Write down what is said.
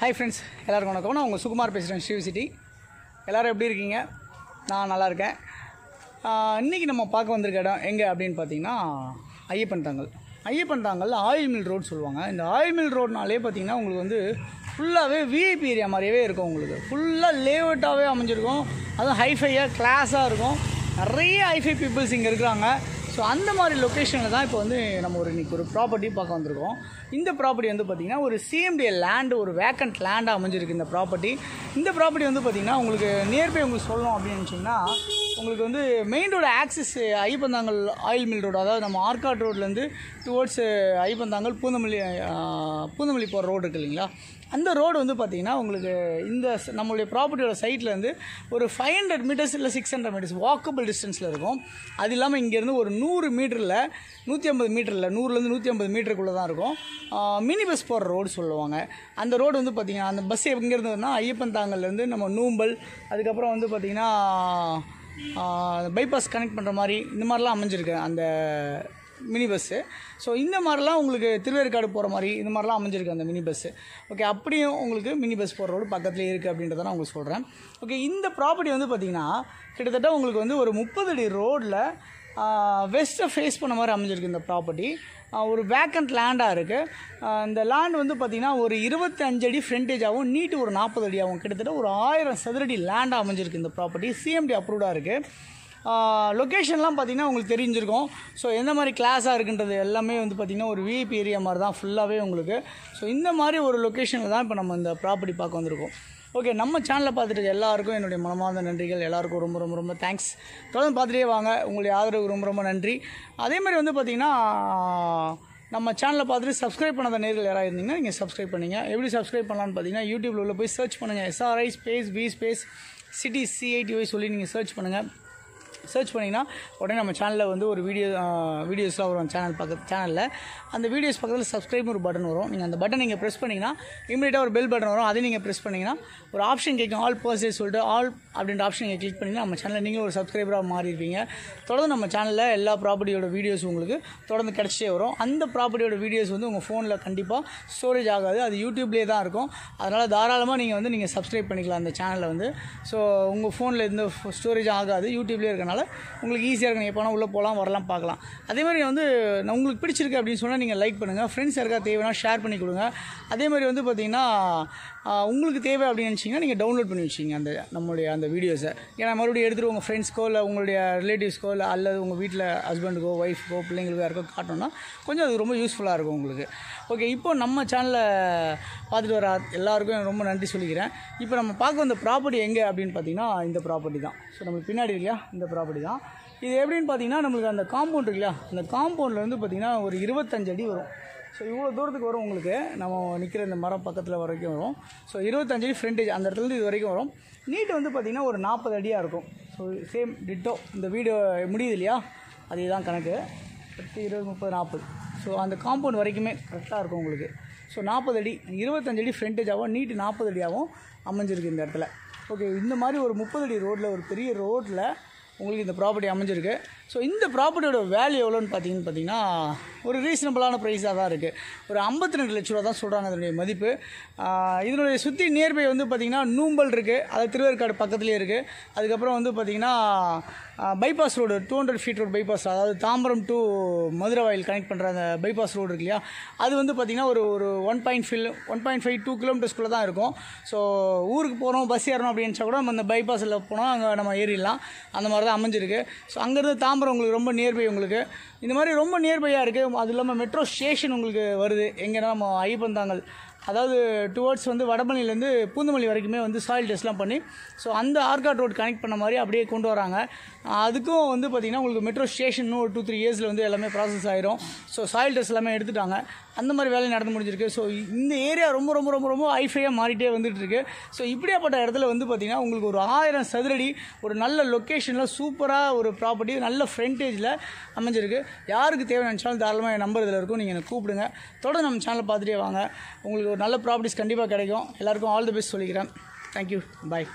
Hi friends எல்லாருக்கும் வணக்கம். நான் உங்கள் சுகுமார் பேசுகிறேன் சிவ சிட்டி எல்லோரும் எப்படி இருக்கீங்க? நான் நல்லா இருக்கேன். இன்றைக்கி நம்ம பார்க்க வந்திருக்க இடம் எங்கே அப்படின்னு பார்த்தீங்கன்னா Ayyappanthangal. Ayyappanthangal oil mill road சொல்லுவாங்க. இந்த ஆயில் மில் ரோட்னாலே பார்த்தீங்கன்னா உங்களுக்கு வந்து ஃபுல்லாகவே விஐபி ஏரியா மாதிரியே இருக்கும் உங்களுக்கு. ஃபுல்லாக லேஅவுட்டாகவே அமைஞ்சிருக்கும். அதுவும் ஹைஃபையாக கிளாஸாக இருக்கும். நிறைய ஹைஃபை பீப்புள்ஸ் இங்கே இருக்கிறாங்க. ஸோ அந்த மாதிரி லொக்கேஷனில் தான் இப்போ வந்து நம்ம ஒரு இன்றைக்கி ஒரு ப்ராப்பர்ட்டி பார்க்க வந்திருக்கோம். இந்த ப்ராப்பர்ட்டி வந்து பார்த்திங்கன்னா ஒரு சிஎம்டிஏ லேண்டு ஒரு வேக்கண்ட் லேண்டாக அமைஞ்சிருக்கு இந்த ப்ராப்பர்ட்டி இந்த ப்ராப்பர்ட்டி வந்து பார்த்திங்கன்னா உங்களுக்கு நியர்பை உங்களுக்கு சொல்லணும் அப்படின்னு நினச்சிங்கன்னா உங்களுக்கு வந்து main road access Ayyappanthangal oil mill road அதாவது நம்ம ஆர்காட் ரோட்லேருந்து டுவோர்ட்ஸ் ஐப்பந்தாங்கல் பூந்தமல்லி பூந்தமல்லி போகிற ரோடு இருக்கு இல்லைங்களா? அந்த ரோடு வந்து பார்த்திங்கன்னா உங்களுக்கு இந்த நம்மளுடைய ப்ராப்பர்ட்டியோட சைட்லேருந்து ஒரு ஃபைவ் ஹண்ட்ரட் மீட்டர்ஸ் இல்லை சிக்ஸ் ஹண்ட்ரட் மீட்டர்ஸ் வாக்கபிள் டிஸ்டன்ஸில் இருக்கும். அது இல்லாமல் இங்கேருந்து ஒரு நூறு மீட்டரில் நூற்றி ஐம்பது மீட்டரில் நூறுலேருந்து நூற்றி ஐம்பது மீட்டருக்குள்ளே தான் இருக்கும். மினி பஸ் போகிற ரோடு சொல்லுவாங்க. அந்த ரோடு வந்து பார்த்திங்கன்னா அந்த பஸ் எங்கேருந்து இருந்ததுன்னா ஐயப்பன் தாங்கல்லேருந்து நம்ம நூம்பல் அதுக்கப்புறம் வந்து பார்த்திங்கன்னா பைபாஸ் கனெக்ட் பண்ணுற மாதிரி இந்த மாதிரிலாம் அமைஞ்சிருக்கு அந்த மினி பஸ்ஸு ஸோ இந்த மாதிரிலாம் உங்களுக்கு திருவேற்காடு போகிற மாதிரி இந்த மாதிரிலாம் அமைஞ்சிருக்கு அந்த மினி பஸ்ஸு ஓகே அப்படியும் உங்களுக்கு மினி பஸ் போகிற ரோடு பக்கத்துலேயே இருக்குது அப்படின்றத நான் உங்களுக்கு சொல்கிறேன் ஓகே இந்த ப்ராப்பர்ட்டி வந்து பார்த்திங்கன்னா கிட்டத்தட்ட உங்களுக்கு வந்து ஒரு முப்பது அடி ரோடில் வெஸ்ட்டை ஃபேஸ் பண்ண மாதிரி அமைஞ்சிருக்கு இந்த ப்ராப்பர்ட்டி ஒரு வேக்கண்ட் லேண்டாக இருக்குது இந்த லேண்ட் வந்து பார்த்திங்கன்னா ஒரு இருபத்தஞ்சு அடி ஃப்ரண்டேஜாகவும் நீட்டு ஒரு நாற்பது அடியாகவும் கிட்டத்தட்ட ஒரு ஆயிரம் சதுரடி லேண்டாக அமைஞ்சிருக்கு இந்த ப்ராப்பர்ட்டி சிஎம்டி அப்ரூவ்டாக இருக்குது லொக்கேஷன்லாம் பார்த்தீங்கன்னா உங்களுக்கு தெரிஞ்சிருக்கும். ஸோ எந்த மாதிரி கிளாஸாக இருக்குன்றது எல்லாமே வந்து பார்த்திங்கன்னா ஒரு விஐபி ஏரியா மாதிரி தான் ஃபுல்லாகவே உங்களுக்கு. ஸோ இந்த மாதிரி ஒரு லொக்கேஷனில் தான் இப்போ நம்ம இந்த ப்ராப்பர்ட்டி பார்க்க வந்திருக்கோம். ஓகே நம்ம சேனலை பார்த்துட்டு எல்லாருக்கும் என்னுடைய மனமார்ந்த நன்றிகள். எல்லாருக்கும் ரொம்ப ரொம்ப ரொம்ப தேங்க்ஸ் தொடர்ந்து பார்த்துட்டே வாங்க. உங்களுடைய ஆதரவு ரொம்ப ரொம்ப நன்றி. அதே மாதிரி வந்து பார்த்திங்கன்னா நம்ம சேனலை பார்த்துட்டு சப்ஸ்கிரைப் பண்ணாத நேர்கள் யாராவது இருந்தீங்கன்னா நீங்கள் சப்ஸ்கிரைப் பண்ணுங்க. எப்படி சப்ஸ்கிரைப் பண்ணலான்னு பார்த்தீங்கன்னா யூடியூப்பில் உள்ள போய் சர்ச் பண்ணுங்கள் SRI space B space city C I T Y சொல்லி நீங்கள் சர்ச் பண்ணுங்கள் சர்ச் பண்ணிங்கன்னா உடனே நம்ம சேனலில் வந்து ஒரு வீடியோ வீடியோஸ்லாம் வரும் சேனல் பக்க சேனலில் அந்த வீடியோஸ் பக்கத்தில் சப்ஸ்கிரைப் ஒரு பட்டன் வரும். நீங்கள் அந்த பட்டன் நீங்கள் ப்ரெஸ் பண்ணிங்கன்னா இமீடியட்டாக ஒரு பெல் பட்டன் வரும். அதை நீங்கள் ப்ரெஸ் பண்ணிங்கன்னா ஒரு ஆப்ஷன் கேட்கும். ஆல் பர்சேஸ் சொல்லிட்டு ஆல் அப்படின்ற ஆப்ஷன் நீங்கள் கிளிக் பண்ணிங்கன்னா நம்ம சேனலில் நீங்களும் ஒரு சப்ஸ்கிரைபராக மாறிடுவீங்க தொடர்ந்து நம்ம சேனலில் எல்லா ப்ராப்பர்ட்டியோட வீடியோஸ் உங்களுக்கு தொடர்ந்து கிடச்சிட்டே வரும். அந்த ப்ராப்பர்ட்டியோட வீடியோஸ் வந்து உங்கள் ஃபோனில் கண்டிப்பாக ஸ்டோரேஜ் ஆகாது. அது யூடியூப்லேயே தான் இருக்கும். அதனால் தாராளமாக நீங்கள் வந்து நீங்கள் சப்ஸ்கிரைப் பண்ணிக்கலாம் அந்த சேனலில் வந்து. ஸோ உங்கள் ஃபோனில் இந்த ஸ்டோரேஜ் ஆகாது. யூடியூப்லேயே இருக்கனால உங்களுக்கு ஈஸியாக இருக்கும். நீங்கள் எப்போனா உள்ளே போகலாம் வரலாம் பார்க்கலாம். அதே மாதிரி வந்து நான் உங்களுக்கு பிடிச்சிருக்கு அப்படின்னு சொன்னால் நீங்கள் லைக் பண்ணுங்கள் ஃப்ரெண்ட்ஸ் யாருக்கா தேவைன்னா ஷேர் பண்ணி கொடுங்க. அதே மாதிரி வந்து பார்த்தீங்கன்னா உங்களுக்கு தேவை அப்படின்னு நினச்சிங்கன்னா நீங்கள் டவுன்லோட் பண்ணி வச்சிங்க அந்த நம்மளுடைய அந்த வீடியோஸை ஏன்னா மறுபடியும் எடுத்துகிட்டு உங்கள் ஃப்ரெண்ட்ஸ்க்கோ இல்லை உங்களுடைய ரிலேட்டிவ்ஸ்க்கோ இல்லை அல்லது உங்கள் வீட்டில் ஹஸ்பண்டுக்கோ ஒய்ஃப்க்கோ பிள்ளைங்களுக்கோ யாருக்கோ காட்டணும்னா கொஞ்சம் அது ரொம்ப யூஸ்ஃபுல்லாக இருக்கும் உங்களுக்கு. ஓகே இப்போ நம்ம சேனலை பார்த்துட்டு வர எல்லாருக்கும் ரொம்ப நன்றி சொல்லிக்கிறேன். இப்போ நம்ம பார்க்க வந்த ப்ராப்பர்ட்டி எங்கே அப்படின்னு பார்த்தீங்கன்னா இந்த ப்ராப்பர்ட்டி தான். ஸோ நம்மளுக்கு பின்னாடி இல்லையா? இந்த ப்ராப்பர்ட்டி தான். இது எப்படின்னு பார்த்தீங்கன்னா நம்மளுக்கு அந்த காம்பவுண்ட் இருக்குல்லையா அந்த காம்பவுண்ட்லேருந்து வந்து பார்த்தீங்கன்னா ஒரு இருபத்தஞ்சு அடி வரும். ஸோ இவ்வளோ தூரத்துக்கு வரும் உங்களுக்கு. நம்ம நிற்கிற இந்த மரம் பக்கத்தில் வரைக்கும் வரும். ஸோ இருபத்தஞ்சு அடி ஃப்ரண்டேஜ் அந்த இடத்துலேருந்து இது வரைக்கும் வரும். நீட் வந்து பார்த்திங்கன்னா ஒரு நாற்பது அடியாக இருக்கும். ஸோ சேம் டிட்டோ இந்த வீடியோ முடியுது இல்லையா? அதே தான் கணக்கு. பத்து இருபது முப்பது நாற்பது. ஸோ அந்த காம்பவுண்ட் வரைக்குமே கரெக்டாக இருக்கும் உங்களுக்கு. ஸோ நாற்பது அடி இருபத்தஞ்சு அடி ஃப்ரண்டேஜாகவும் நீட்டு நாற்பது அடியாகவும் அமைஞ்சிருக்கு இந்த இடத்துல. ஓகே இந்த மாதிரி ஒரு முப்பது அடி ரோட்டில் ஒரு பெரிய ரோட்டில் உங்களுக்கு இந்த ப்ராப்பர்ட்டி அமைஞ்சிருக்கு. ஸோ இந்த ப்ராப்பர்ட்டியோட வேல்யூ எவ்வளோன்னு பார்த்தீங்கன்னு பார்த்தீங்கன்னா ஒரு ரீசனபிளான ப்ரைஸாக தான் இருக்குது ஒரு ஐம்பத்தி ரெண்டு லட்ச ரூபா தான் சொல்கிறாங்க அதனுடைய மதிப்பு. இதனுடைய சுற்றி நியர்பை வந்து பார்த்திங்கன்னா நூம்பல் இருக்குது அது திருவேற்காடு பக்கத்துலேயே இருக்குது அதுக்கப்புறம் வந்து பார்த்திங்கன்னா bypass road two hundred feet road bypass அதாவது தாம்பரம் டு மதுரை வாயில் கனெக்ட் பண்ணுற அந்த பைபாஸ் ரோடு இருக்கு இல்லையா? அது வந்து பார்த்திங்கன்னா ஒரு ஒரு one point fill one point five two கிலோமீட்டர்ஸ்குள்ளே தான் இருக்கும். ஸோ ஊருக்கு போகிறோம் பஸ் ஏறணும் அப்படின்னு கூட நம்ம அந்த பைபாஸில் போனால் அங்கே நம்ம ஏறிடலாம். அந்த மாதிரி தான் அமைஞ்சிருக்கு. ஸோ அங்கேருந்து தாம்பரம் உங்களுக்கு ரொம்ப நியர்பை உங்களுக்கு. இந்த மாதிரி ரொம்ப நியர்பையாக இருக்குது அது இல்லாமல் மெட்ரோ ஸ்டேஷன் உங்களுக்கு வருது. எங்கன்னா நம்ம ஐப்பந்தாங்கல் அதாவது டுவர்ட்ஸ் வந்து வடபழனிலேருந்து பூந்தமல்லி வரைக்குமே வந்து சாயில் டெஸ்ட்லாம் பண்ணி ஸோ அந்த ஆர்காட் ரோட் கனெக்ட் பண்ண மாதிரி அப்படியே கொண்டு வராங்க. அதுக்கும் வந்து பார்த்திங்கன்னா உங்களுக்கு மெட்ரோ ஸ்டேஷன் ஒரு டூ த்ரீ இயர்ஸில் வந்து எல்லாமே ப்ராசஸ் ஆயிரும். ஸோ சாயில் டெஸ்ட் எல்லாமே எடுத்துட்டாங்க. அந்த மாதிரி வேலை நடந்து முடிஞ்சிருக்கு. ஸோ இந்த ஏரியா ரொம்ப ரொம்ப ரொம்ப ரொம்ப ஹைஃபையாக மாறிட்டே வந்துட்டு இருக்கு ஸோ இப்படியாப்பட்ட இடத்துல வந்து பார்த்திங்கன்னா உங்களுக்கு ஒரு ஆயிரம் சதுரடி ஒரு நல்ல லொக்கேஷனில் சூப்பராக ஒரு ப்ராப்பர்ட்டி நல்ல ஃப்ரண்டேஜில் அமைஞ்சிருக்கு. யாருக்கு தேவை நினச்சாலும் தாராளமாக என் நம்பர் இதில் இருக்கும். நீங்கள் எனக்கு கூப்பிடுங்க. தொடர்ந்து நம்ம சேனலை பார்த்துட்டே வாங்க. உங்களுக்கு ஒரு நல்ல ப்ராப்பர்ட்டிஸ் கண்டிப்பாக கிடைக்கும். எல்லாருக்கும் ஆல் தி பெஸ்ட் சொல்லிக்கிறேன். Thank you bye